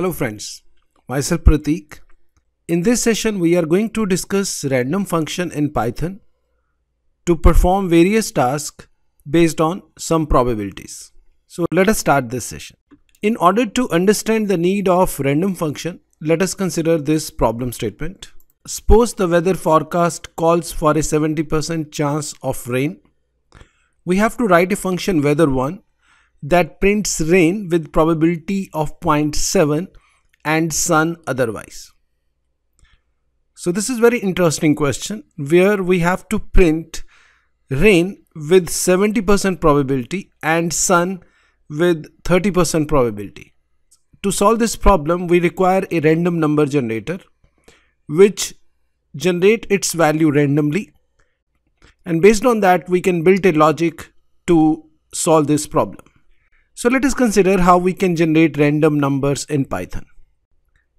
Hello friends, myself Parteek. In this session we are going to discuss random function in Python to perform various tasks based on some probabilities. So let us start this session. In order to understand the need of random function, let us consider this problem statement. Suppose the weather forecast calls for a 70% chance of rain. We have to write a function weather1 that prints rain with probability of 0.7 and sun otherwise. So this is very interesting question where we have to print rain with 70% probability and sun with 30% probability. To solve this problem, we require a random number generator which generate its value randomly and based on that we can build a logic to solve this problem. So let us consider how we can generate random numbers in Python.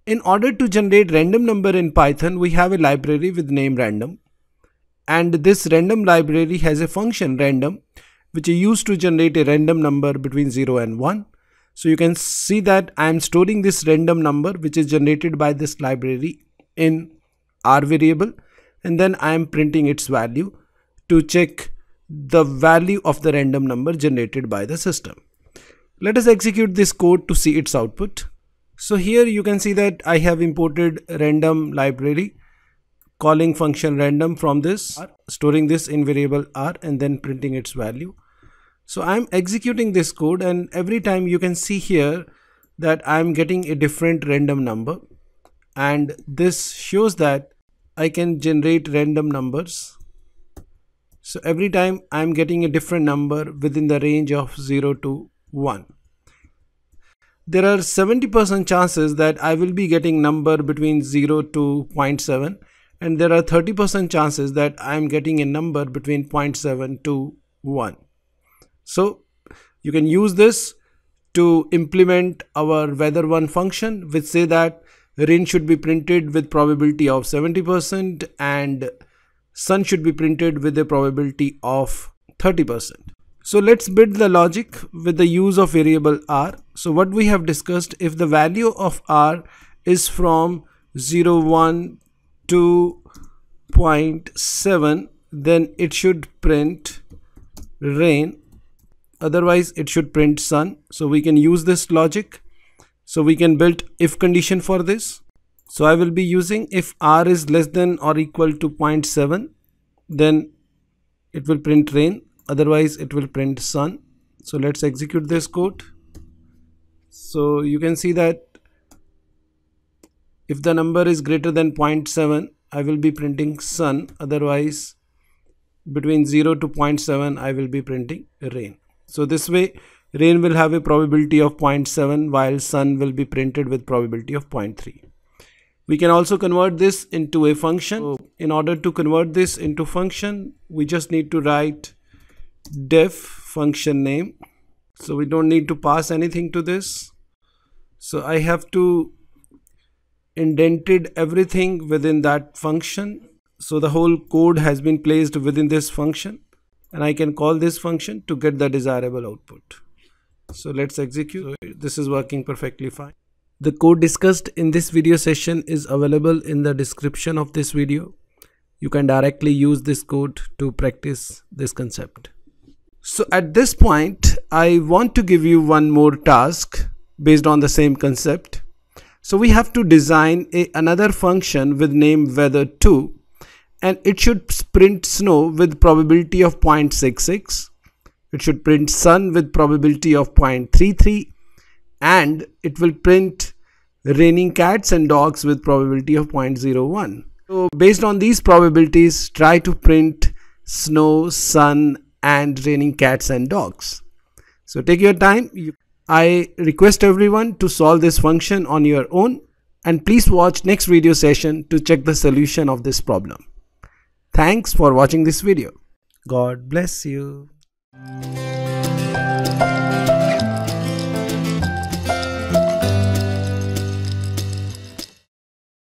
In order to generate random number in Python, we have a library with name random. And this random library has a function random, which is used to generate a random number between 0 and 1. So you can see that I am storing this random number, which is generated by this library in R variable. And then I am printing its value to check the value of the random number generated by the system. Let us execute this code to see its output. So here you can see that I have imported random library calling function random from this storing this in variable r and then printing its value. So I'm executing this code and every time you can see here that I'm getting a different random number and this shows that I can generate random numbers. So every time I'm getting a different number within the range of 0 to 1. There are 70% chances that I will be getting number between 0 to 0.7 and there are 30% chances that I am getting a number between 0.7 to 1. So you can use this to implement our weather1 function which say that rain should be printed with probability of 70% and sun should be printed with a probability of 30%. So let's build the logic with the use of variable r. So what we have discussed, if the value of r is from 0, 1 to 0.7, then it should print rain. Otherwise, it should print sun. So we can use this logic. So we can build if condition for this. So I will be using if r is less than or equal to 0.7, then it will print rain otherwise it will print sun. So let's execute this code. So you can see that if the number is greater than 0.7 I will be printing sun. Otherwise between 0 to 0.7 I will be printing rain. So this way rain will have a probability of 0.7 while sun will be printed with probability of 0.3 we can also convert this into a function. So in order to convert this into function we just need to write def function name. So we don't need to pass anything to this. So I have to indented everything within that function. So the whole code has been placed within this function and I can call this function to get the desirable output. So let's execute. This is working perfectly fine. The code discussed in this video session is available in the description of this video. You can directly use this code to practice this concept so at this point, I want to give you one more task based on the same concept. So we have to design a, another function with name weather2 and it should print snow with probability of 0.66. It should print sun with probability of 0.33 and it will print raining cats and dogs with probability of 0.01. So based on these probabilities, try to print snow, sun and training cats and dogs. So take your time. I request everyone to solve this function on your own and please watch next video session to check the solution of this problem. Thanks for watching this video. God bless you.